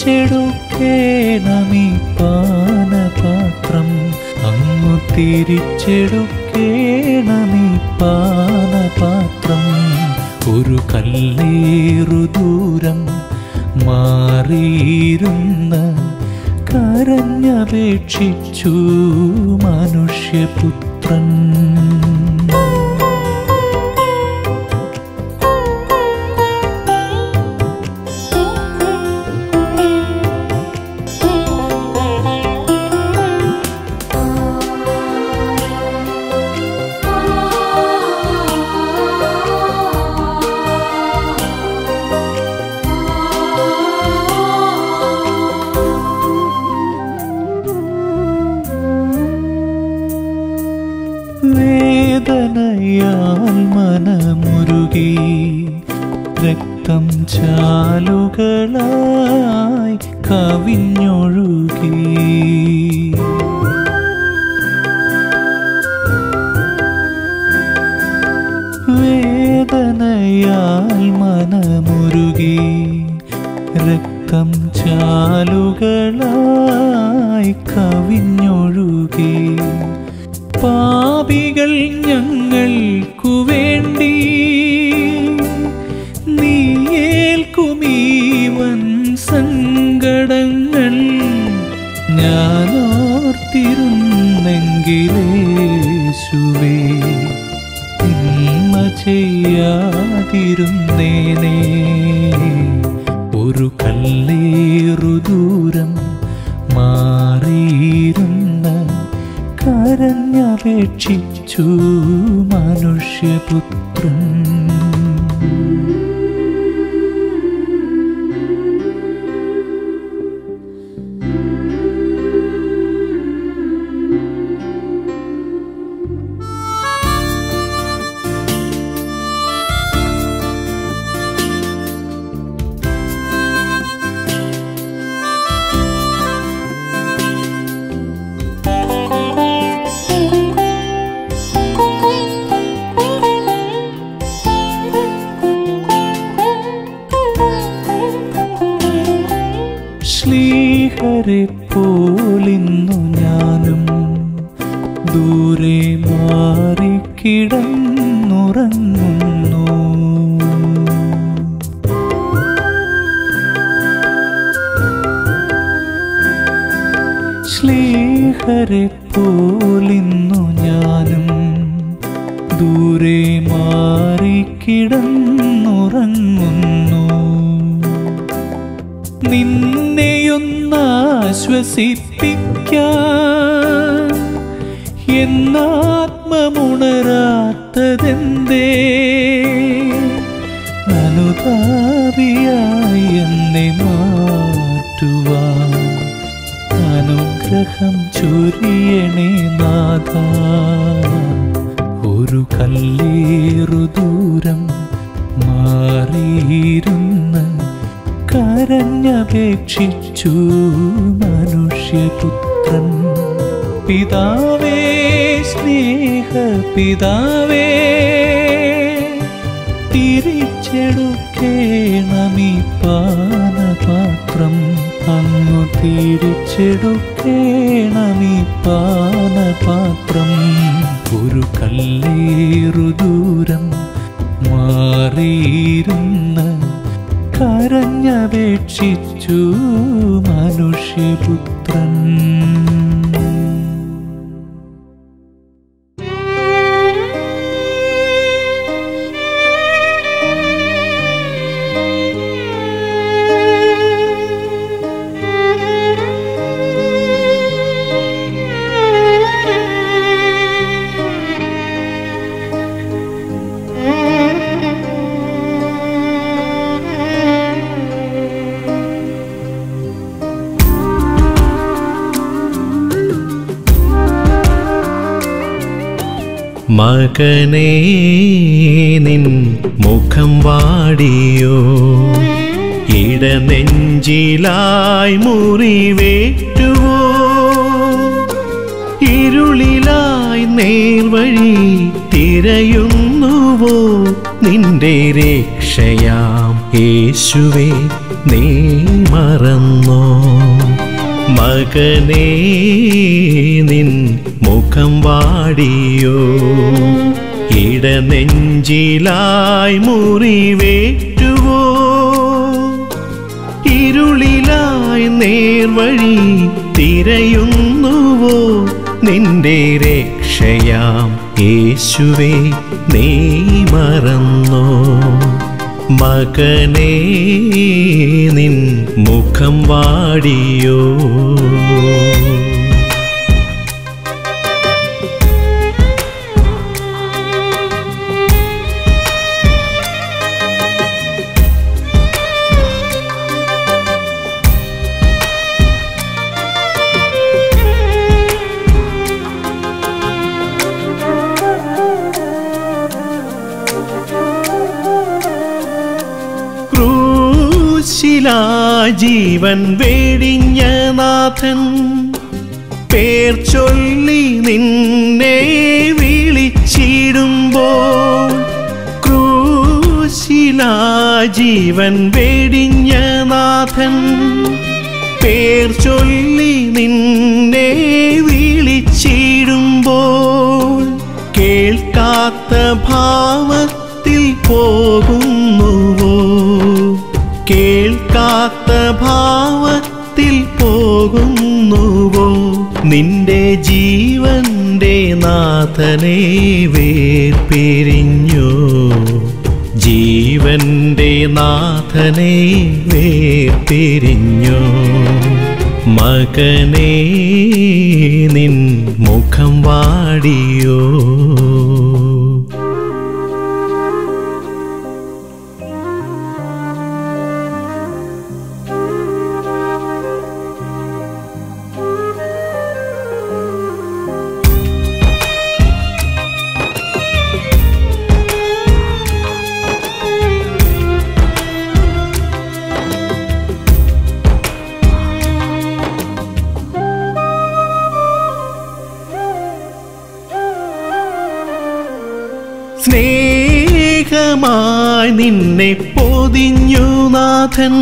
തിരിച്ചെടുക്കേണമീ പാനപാത്രം അങ്ങു തിരിച്ചെടുക്കേണമീ പാനപാത്രം ഒരു കല്ലേറു ദൂരം മാറിയിരുന്ന കരഞ്ഞപേക്ഷിച്ചു മനുഷ്യപുത്രൻ. രക്തം ചാലുകളായി കവിഞ്ഞൊഴുകി. വേദനയാൽ മനമുരുകി. രക്തം ചാലുകളായി കവിഞ്ഞൊഴുകി. പാപികൾ ഞങ്ങൾക്കു വേണ്ടി ഞാനോർത്തിരുന്നെങ്കിലേശുവേ തിന്മ ചെയ്യാതിരുന്നേനേ. ഒരു കല്ലേറു ദൂരം മാറിയിരുന്ന കരഞ്ഞപേക്ഷിച്ചു മനുഷ്യപുത്രൻ. ദൂരെ മാറിക്കിടന്നുറങ്ങുന്നു നിന്നെയൊന്നാശ്വസിപ്പിക്കാൻ എന്നാത്മമുണരാത്തതെന്തേ? അനുതാപിയായി എന്നെ മാറ്റുവാൻ അനുഗ്രഹം ചൊരിയണേ നാഥ. കല്ലേറു ദൂരം മാറിയിരുന്ന് കരഞ്ഞപേക്ഷിച്ചു മനുഷ്യപുത്രൻ. പിതാവേ സ്നേഹ പിതാവേ തിരിച്ചെടുക്കേണമീ പാനപാത്രം. അങ്ങു തിരിച്ചെടുക്കേണമീ പാനപാത്രം. ഒരു കല്ലേറു ദൂരം മാറിയിരുന്ന കരഞ്ഞപേക്ഷിച്ചു മനുഷ്യപുത്രൻ. മകനേ നിൻ മുഖം വാടിയോ? ഇട ഇടനെഞ്ചിലായി മുറിവേറ്റുവോ? ഇരുളിലായി നേർവഴി തിരയുന്നുവോ? നിന്റെ രക്ഷയാം യേശുവേ നീ മറന്നോ? മകനേ നിൻ മുഖം വാടിയോ? ഇട നെഞ്ചിലായ് മുറിവേറ്റുവോ? ഇരുളിലായ് നേർവഴി തിരയുന്നുവോ? നിന്റെ രക്ഷയാം യേശുവേ നീ മറന്നോ? മകനേ നിൻ മുഖം വാടിയോ? ജീവൻ വേടിഞ്ഞ നാഥൻ. പേർ ചൊല്ലി നിന്നെ വിളിച്ചിടുമ്പോൾ ക്രൂശിലാ ജീവൻ വേടിഞ്ഞ നാഥൻ. പേർ ചൊല്ലി നിന്നെ വിളിച്ചിടുമ്പോൾ കേൾക്കാത്ത ഭാവത്തിൽ നാഥനെ വേർപിരിഞ്ഞു. ജീവന്റെ നാഥനെ വേർപിരിഞ്ഞു. മകനേ നിൻ മുഖം വാടിയോ? നിന്നെ പൊതിഞ്ഞു നാഥൻ.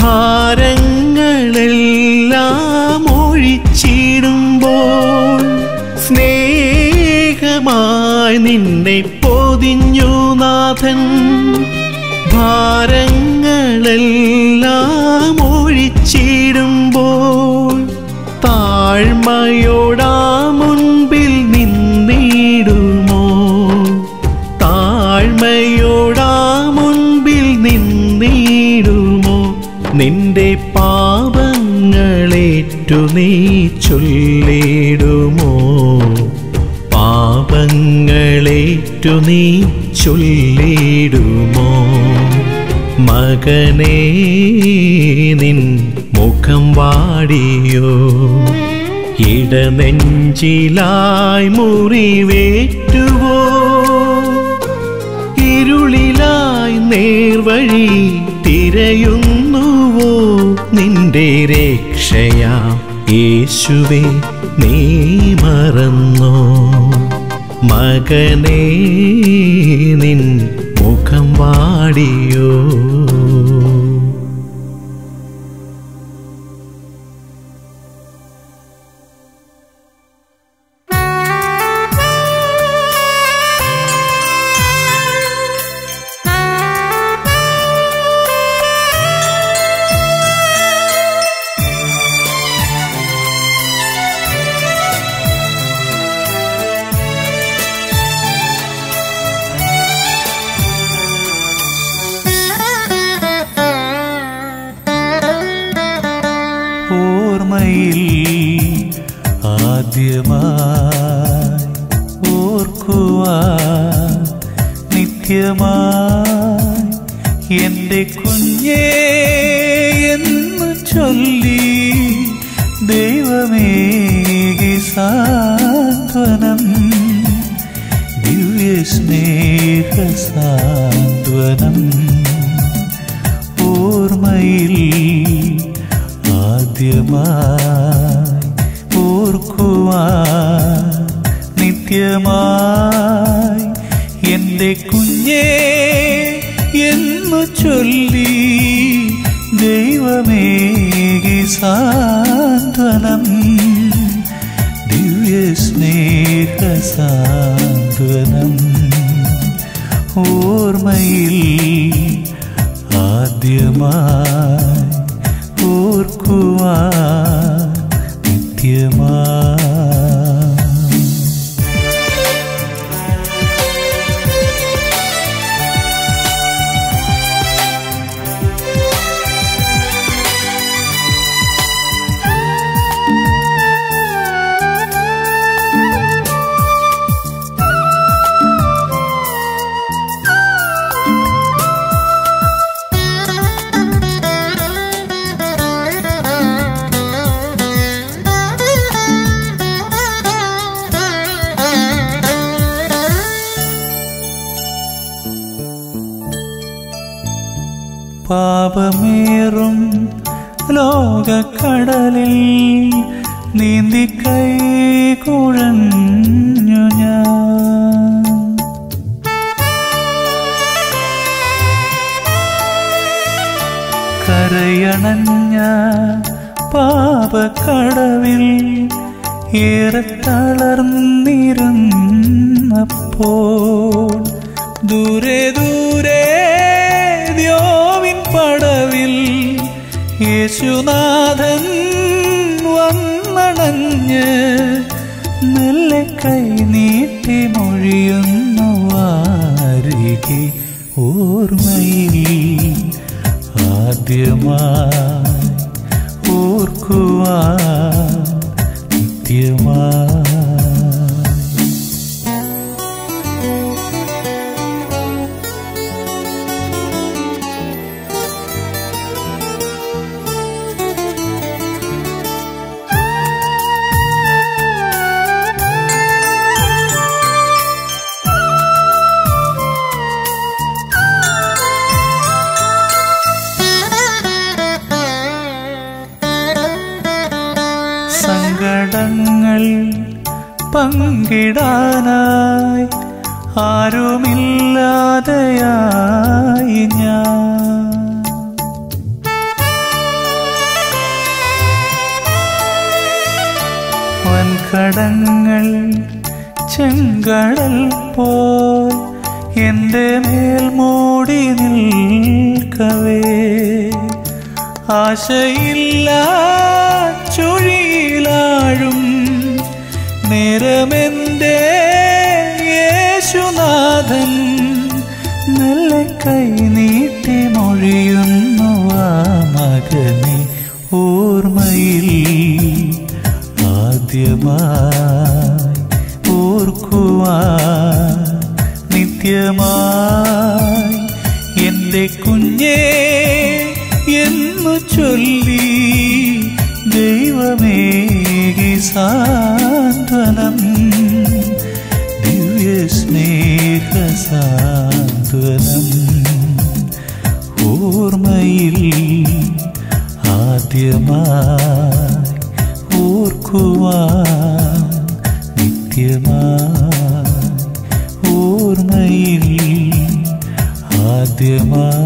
ഭാരങ്ങളെല്ലാം ഒഴിച്ചിടുമ്പോൾ സ്നേഹമായി നിന്നെ പൊതിഞ്ഞു നാഥൻ. ഭാരങ്ങളെല്ലാം നീ ചൊല്ലിടുമോ? മകനേ നിൻ മുഖം വാടിയോ? ഇടനെഞ്ചിലായി മുറിവേറ്റുവോ? ഇരുളിലായി നേർവഴി തിരയുന്നുവോ? നിന്റെ രക്ഷയാം യേശുവേ നീ മറന്നോ? മകനേ നിൻ മുഖം വാടിയോ? സ്നേഹസാന്ത്വനം ഓർമ്മയിൽ ആദ്യമായി ഓർക്കുവാൻ നിത്യമായി എന്റെ കുഞ്ഞേ എന്നു ചൊല്ലി ദൈവമേകി സാന്ത്വനം. ദിവ്യ സ്നേഹസാന്ത്വനം ഓർമ്മയിൽ ആദ്യമായി ഓർക്കുവാൻ മെല്ലെ കൈ നീട്ടി മൊഴിയുന്നു വാരികെ ഓർമ്മയിൽ. ആദ്യമായി ഓർക്കുവാൻ നിത്യമായി വൻകടങ്ങൾ ചെങ്കടൽ പോൽ എന്റെ മേൽ മൂടി നിൽക്കവേ. ആശയില്ല ചുഴിയിലാഴും നേരമെന്റെ യേശുനാഥൻ നല്ല കൈ നീട്ടി മൊഴിയുന്നുവാ മകനെ ഓർമ്മയിൽ. ആദ്യമായി ഓർക്കുവാൻ നിത്യമായി എന്റെ കുഞ്ഞേ എന്നു ചൊല്ലി ദൈവമേകി സാന്ത്വനം ദിവ്യ സ്നേഹ സാന്ത്വനം ഓർമ്മയിൽ ആദ്യമായി ഓർക്കുവാൻ നിത്യമായി ഓർമ്മയിൽ ആദ്യമായി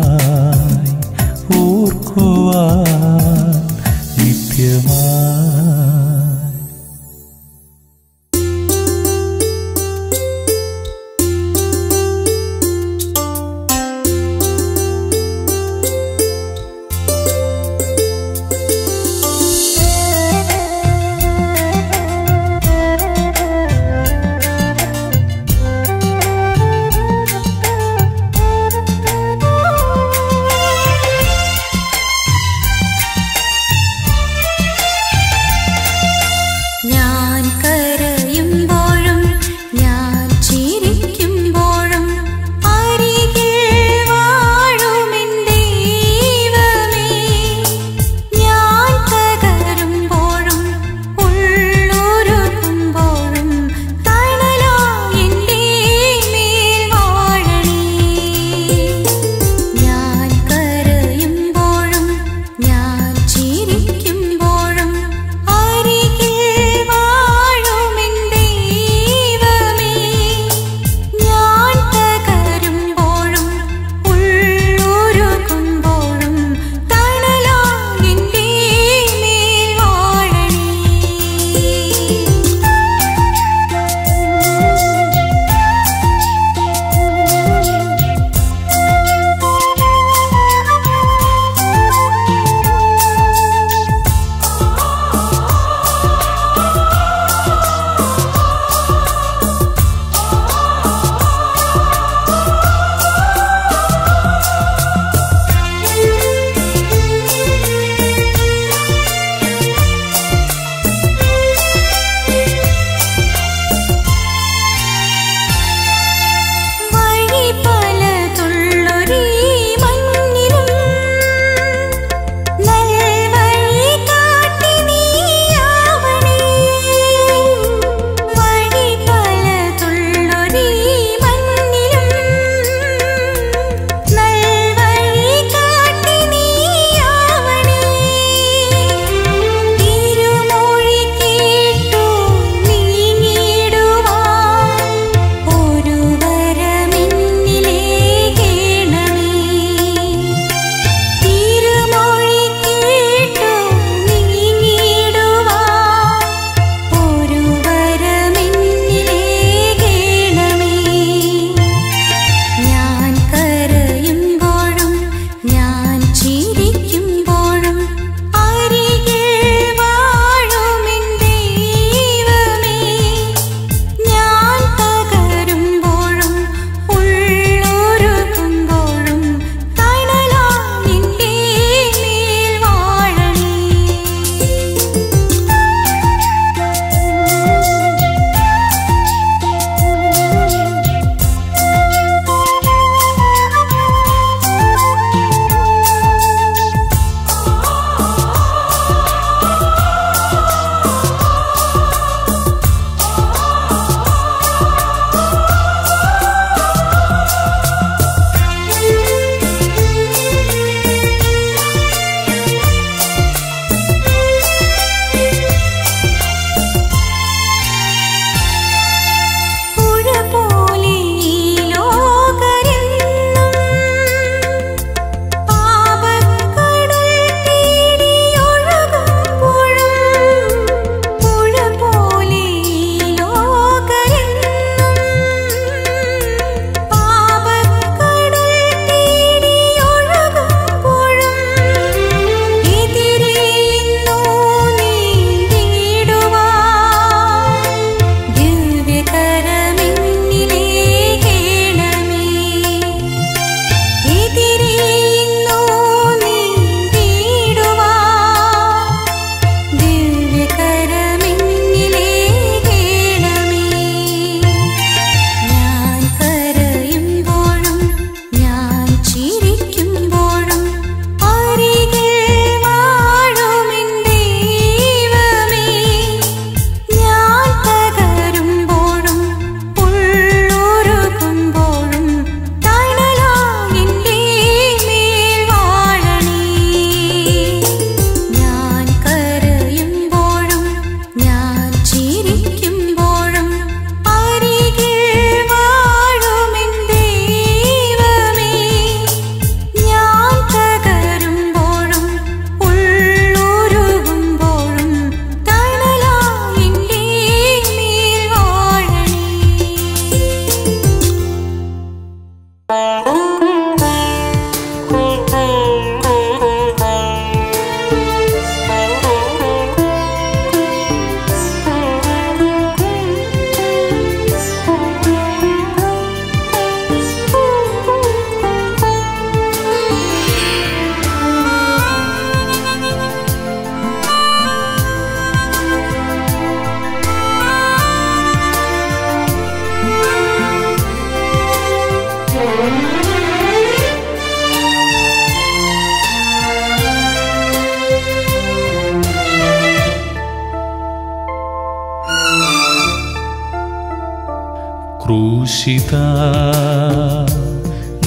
ക്രൂശിത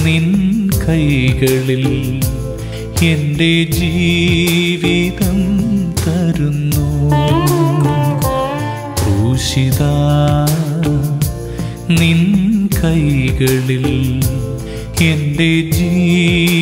നിൻ കൈകളിൽ എന്റെ ജീവിതം തരുന്നു. ക്രൂശിത നിൻ കൈകളിൽ എന്റെ ജീവിതം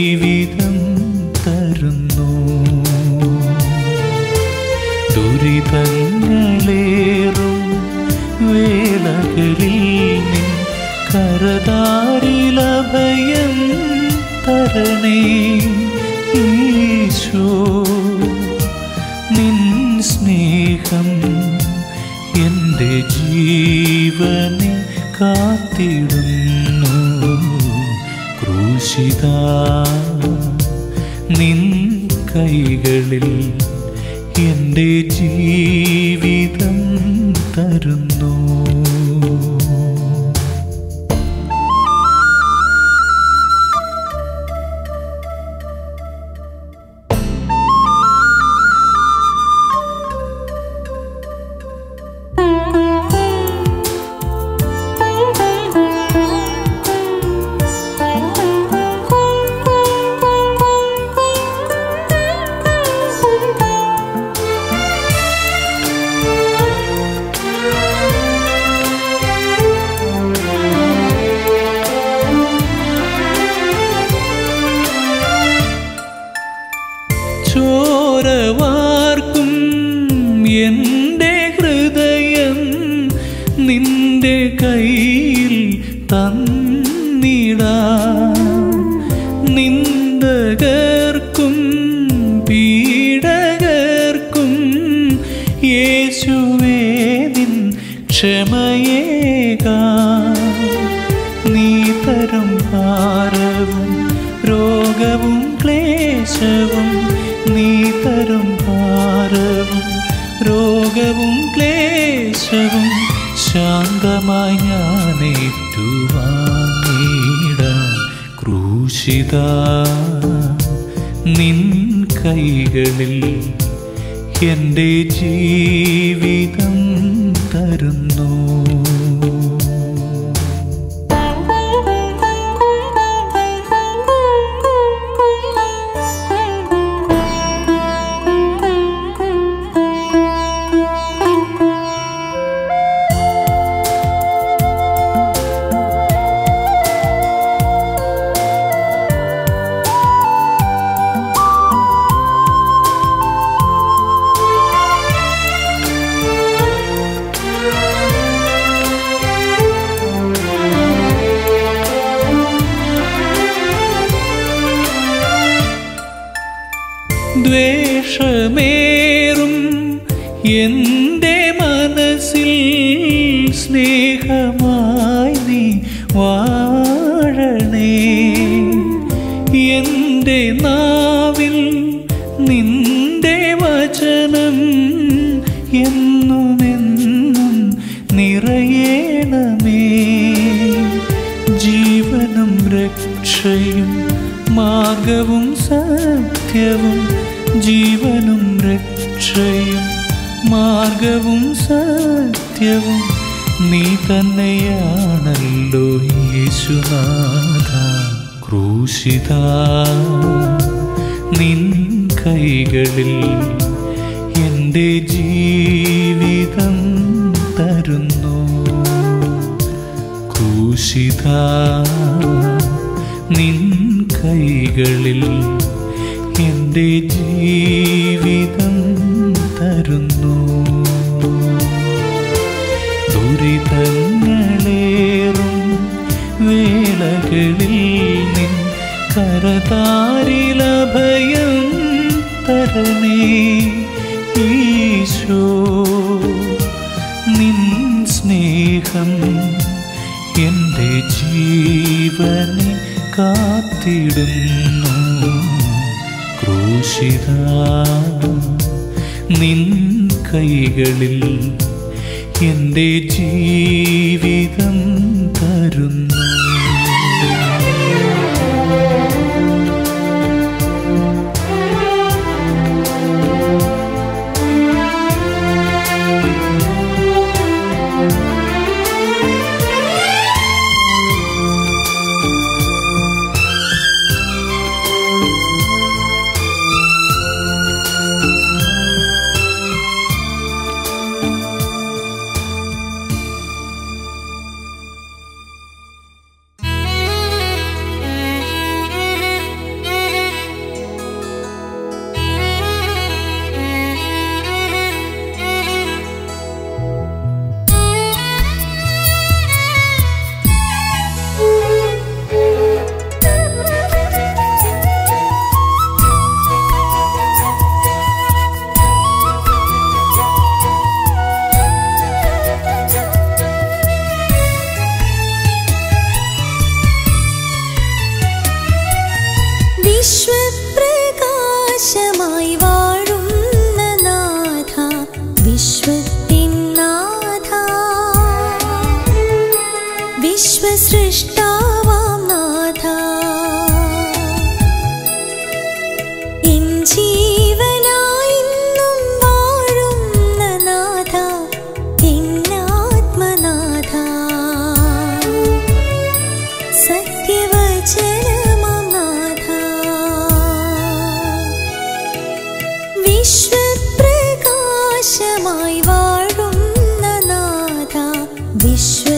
സ്നേഹം എന്റെ ജീവനെ കാത്തിടുന്നു. ക്രൂശിത നിൻ കൈകളിൽ എന്റെ ജീവിതം തരുന്നു. ചോരവാർക്കും എന്റെ ഹൃദയം നിന്റെ കയ്യിൽ തന്നിടാ. നിൻ കൈകളിൽ എന്റെ ജീവിതം മാർഗവും സത്യവും ജീവനും രക്ഷയും. മാർഗവും സത്യവും നീ തന്നെയാണല്ലോ യേശുനാഥ ക്രൂശിത. നിൻ കൈകളിൽ എന്റെ ജീവിതം തരുന്നു. ക്രൂശിത. നിൻ കൈകളിൽ എന്റെ ജീവിതം തരുന്നു. ദുരിതങ്ങളേറും വേളകളിൽ നിൻ കരതാരിലഭയം തരണേ. ഈശോ നിൻ സ്നേഹം എന്റെ ജീവനെ കാത്തിടുന്നു. ക്രൂശിത നിൻ കൈകളിൽ എന്റെ ജീവിതം തരുന്നു. विश्व